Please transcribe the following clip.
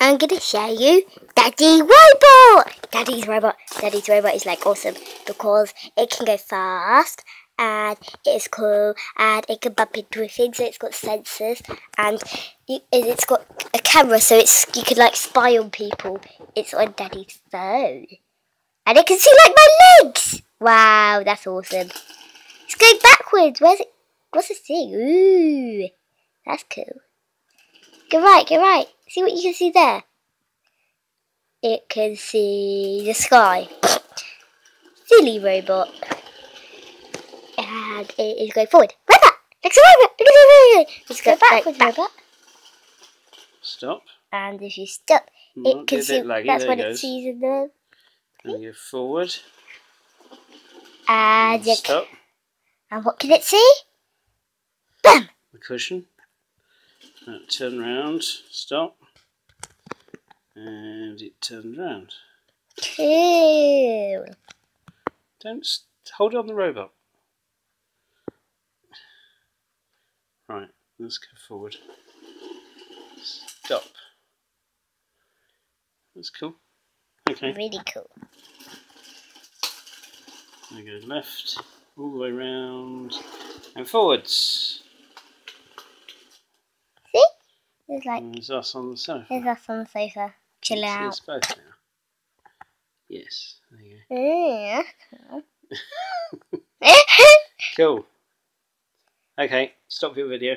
I'm gonna show you Daddy Robot. Daddy's robot. Daddy's robot is like awesome because it can go fast and it is cool and it can bump into things. So it's got sensors and it's got a camera, so it's you can like spy on people. It's on Daddy's phone, and it can see like my legs. Wow, that's awesome. It's going backwards. Where's it? What's this thing? Ooh, that's cool. Go right, go right. See what you can see there? It can see the sky. Silly robot. And it is going forward. Robot! Like a robot! Like a robot! Let's go backwards, back. robot. Stop. And if you stop, it can see. laggy. That's There what it it sees in the. And you go forward. And, you, Stop. and what can it see? Bam! The cushion. Turn round. Stop. And it turns round. Cool. Don't hold on the robot. Right, let's go forward. Stop. That's cool. Okay, Really cool. we go left, all the way round, and forwards. See? It's like mm, And there's us on the sofa. there's us on the sofa, chilling See out. us both now. Yes, there you Yeah. go. Cool. Okay, stop your video.